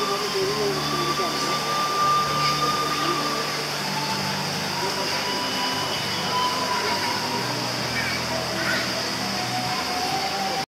o nome dele é